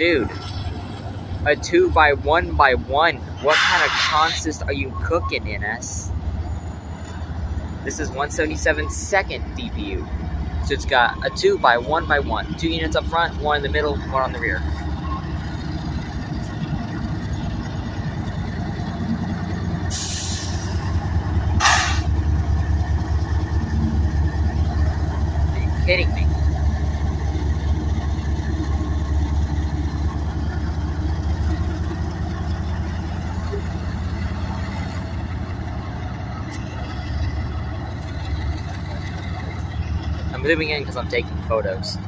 Dude, a 2 by 1 by 1 What kind of consist are you cooking, NS? This is 177 second DPU. So it's got a 2 by 1 by 1 Two units up front, one in the middle, one on the rear. Are you kidding me? I'm zooming in because I'm taking photos.